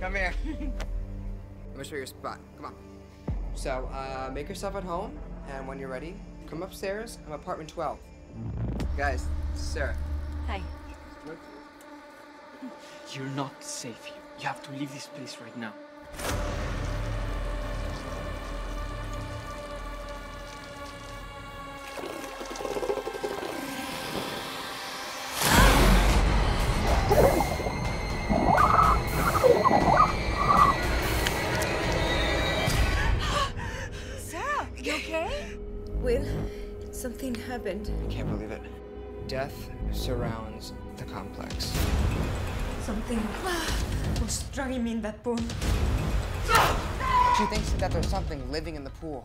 Come here. Let me show you your spot. Come on. So, uh, make yourself at home, and when you're ready, come upstairs. I'm apartment 12. Guys, Sarah. Hi. Look. You're not safe here. You have to leave this place right now. You okay? Will, something happened. I can't believe it. Death surrounds the complex. Something was dragging me in that pool. She thinks that there's something living in the pool.